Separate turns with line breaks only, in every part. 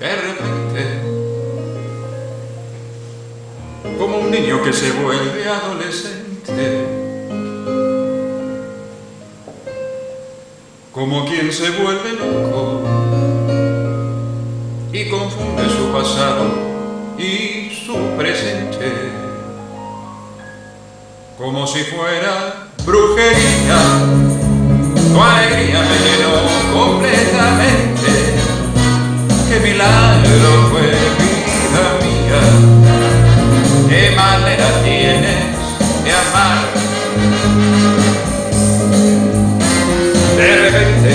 de repente, como un niño que se vuelve adolescente, como quien se vuelve loco y confunde su pasado y su presente, como si fuera brujería, milagro fue vida mía, qué manera tienes de amar. De repente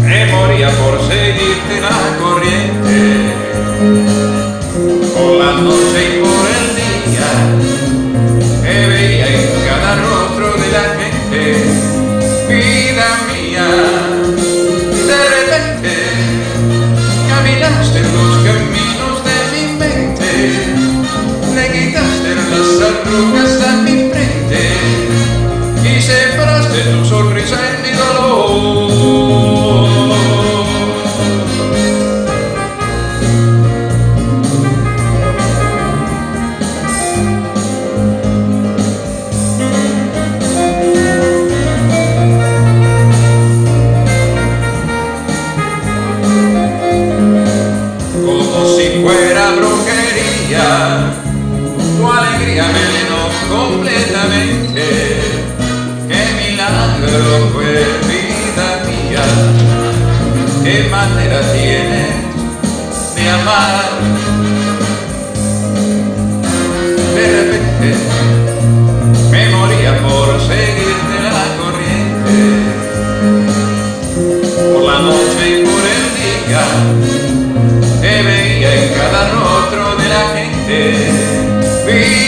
me moría por seguirte la corriente, por la noche las arrugas a mi frente y sembraste tu sonrisa en mi dolor. Como si fuera brujería, tu alegría me llenó completamente. Qué milagro fue vida mía, qué manera tienes de amar. De repente me moría por seguirte la corriente, por la noche y por el día be